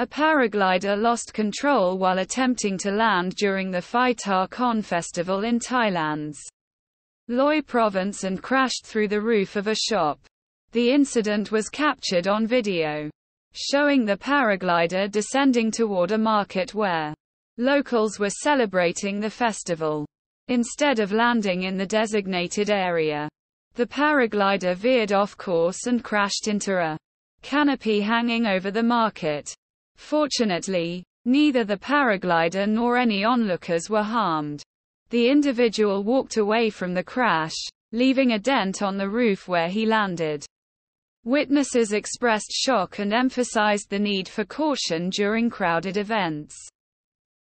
A paraglider lost control while attempting to land during the Phi Ta Khon festival in Thailand's Loei province and crashed through the roof of a shop. The incident was captured on video, showing the paraglider descending toward a market where locals were celebrating the festival. Instead of landing in the designated area, the paraglider veered off course and crashed into a canopy hanging over the market. Fortunately, neither the paraglider nor any onlookers were harmed. The individual walked away from the crash, leaving a dent on the roof where he landed. Witnesses expressed shock and emphasized the need for caution during crowded events.